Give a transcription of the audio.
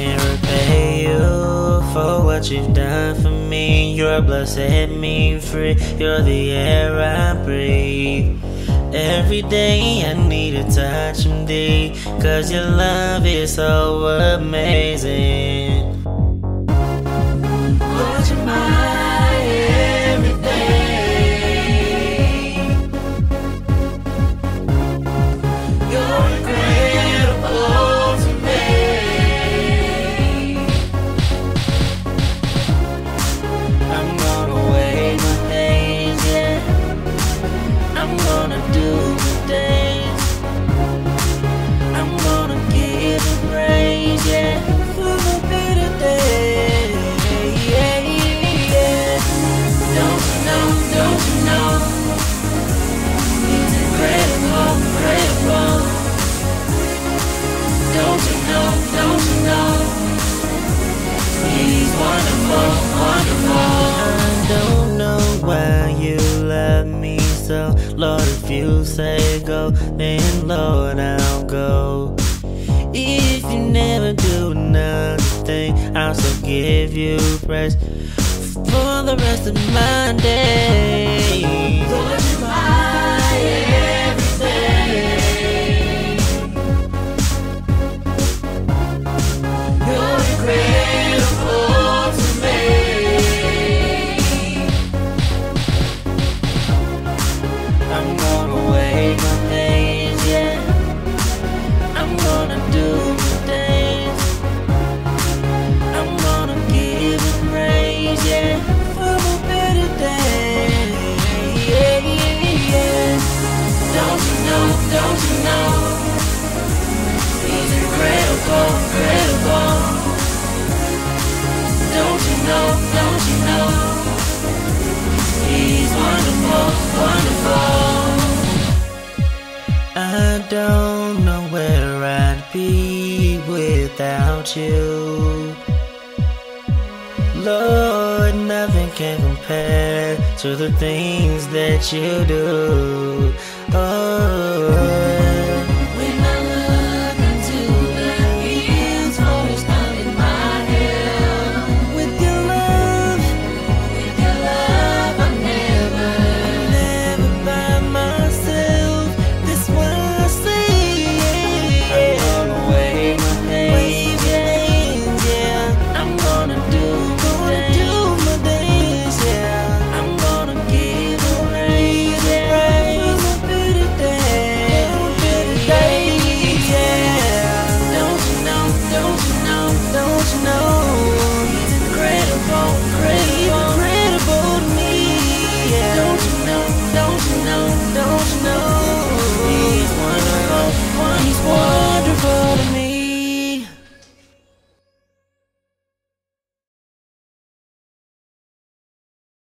can't repay you for what you've done for me. You're a blood set me free. You're the air I breathe. Every day I need a touch from thee, cause your love is so amazing. If you say go, then Lord, I'll go. If you never do another thing, I'll still give you praise for the rest of my days. Where I'd be without you. Lord, nothing can compare to the things that you do. Oh.